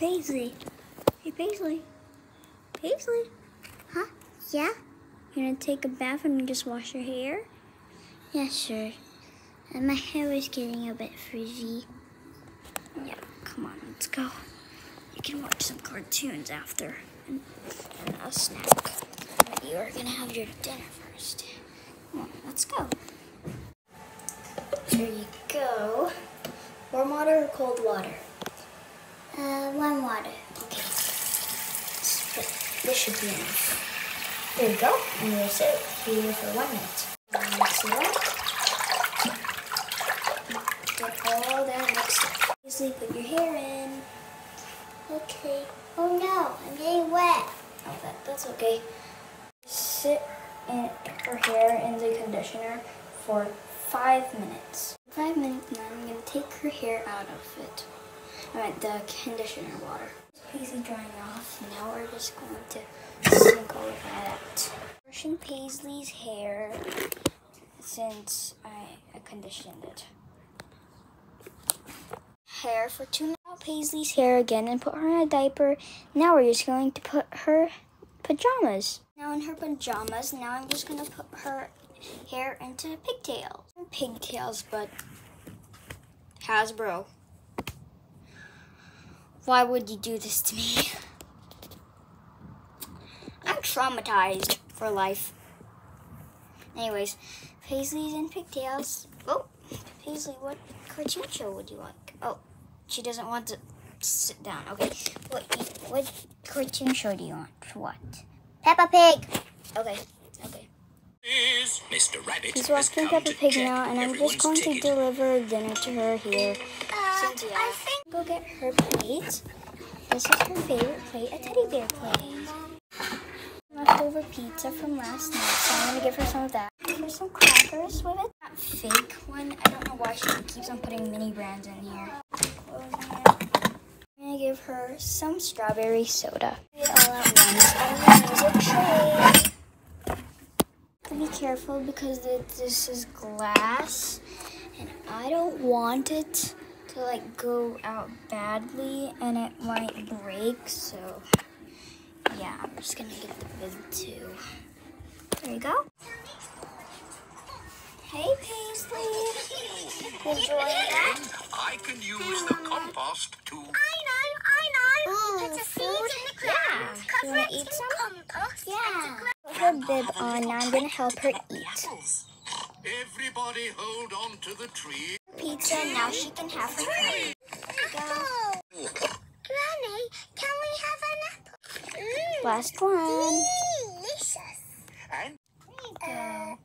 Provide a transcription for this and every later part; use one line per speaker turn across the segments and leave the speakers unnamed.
Paisley. Hey, Paisley. Paisley. Huh? Yeah? You gonna take a bath and just wash your hair? Yeah, sure. And my hair is getting a bit frizzy. Yeah, come on, let's go. You can watch some cartoons after and, and a snack. But you are gonna have your dinner first. Come on, let's go. Here you go. Warm water or cold water? Uh, warm water. Okay. This should be enough. There you go. And you'll sit here for one minute. Get all that mixed up. Easily put your hair in. Okay. Oh no, I'm getting wet. Oh, that, that's okay. Sit in her hair in the conditioner for five minutes. Five minutes now, I'm gonna take her hair out of it. I meant the conditioner water. Paisley drying off. Now we're just going to sink all of that out. Brushing Paisley's hair since I, conditioned it. Hair for two minutes. Paisley's hair again and put her in a diaper. Now we're just going to put her pajamas. Now in her pajamas, now I'm just going to put her hair into pigtails. Pigtails, but Hasbro. Why would you do this to me? I'm traumatized for life. Anyways, Paisley's in pigtails. Oh, Paisley, what cartoon show would you like? Oh, she doesn't want to sit down. Okay, what what cartoon show do you want? For what? Peppa Pig. Okay, okay.
Mr. Rabbit
He's
come
Peppa
to
Pig now, and I'm just going to
ticket.
deliver dinner to her here. Cynthia, go get her plate. This is her favorite plate, a teddy bear plate. Leftover pizza from last night, so I'm gonna give her some of that. Give her some crackers with it. That fake one, I don't know why she keeps on putting mini brands in here. I'm gonna give her some strawberry soda. All at once. I'm gonna use a tray be careful because th- this is glass and I don't want it to like go out badly and it might break so yeah I'm just gonna get the big two there you go. Hey Paisley. Enjoying that?
I can use the compost to.
I know, I know.
Ooh,
you put a seed in the ground,
Yeah. You
cover
wanna
it
eat
in
some?
compost,
yeah. put her bib on. Now I'm gonna help her eat.
Apples. Everybody hold on to the tree.
pizza now she can have her crackers.
apple. Granny, can we have an apple? Mm,
last one
delicious.
And
go.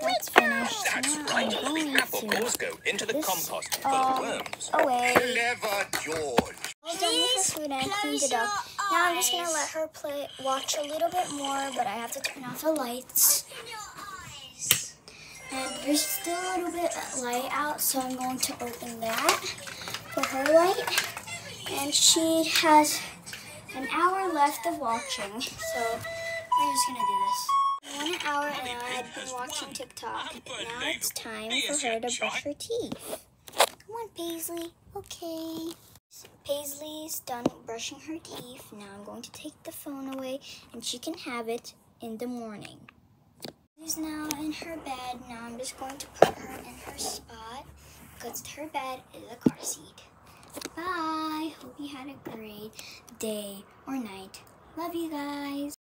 That's finished.
that's
Now
right.
I'm
The apple cores go into the
this
compost for
all
the worms.
away.
Clever George.
All done with her food and I cleaned it up. Now I'm just gonna let her play, watch a little bit more, but I have to turn off the lights. And there's still a little bit of light out, so I'm going to open that for her light. And she has an hour left of watching, so we're just gonna do this. One hour and I've been watching TikTok. Now it's time for her to brush her teeth. Come on, Paisley. Okay. Paisley's done brushing her teeth. Now I'm going to take the phone away and she can have it in the morning. She's now in her bed. Now I'm just going to put her in her spot because her bed is a car seat. Bye. Hope you had a great day or night. Love you guys.